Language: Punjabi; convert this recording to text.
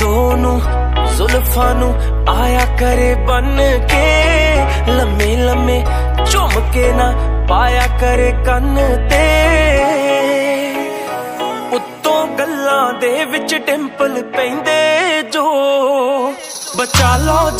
ਦੋ ਨੂੰ ਜ਼ੁਲਫਾਂ ਨੂੰ ਆਇਆ ਕਰੇ ਬਨ ਕੇ ਲੰਮੇ ਲੰਮੇ ਝੁੰਮ ਕੇ ਨਾ ਪਾਇਆ ਕਰੇ ਕੰਨ ਤੇ ਉੱਤੋਂ ਗੱਲਾਂ ਦੇ ਵਿੱਚ ਟੈਂਪਲ ਪੈਂਦੇ ਜੋ ਬਚਾ ਲਓ